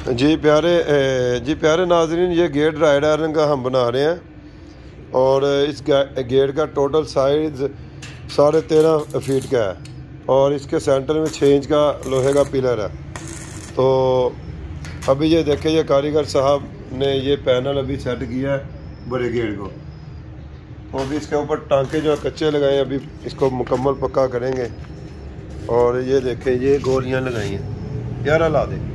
जी प्यारे जी प्यारे नाजरीन, ये गेट राइड आयरन का हम बना रहे हैं और इस गेट का टोटल साइज़ साढ़े तेरह फीट का है और इसके सेंटर में छः इंच का लोहे का पिलर है। तो अभी ये देखे ये कारीगर साहब ने ये पैनल अभी सेट किया है बड़े गेट को। तो अभी इसके ऊपर टांके जो कच्चे लगाए हैं, अभी इसको मुकम्मल पक्का करेंगे। और ये देखें, ये गोलियाँ लगाई हैं। ग्यारह ला दें।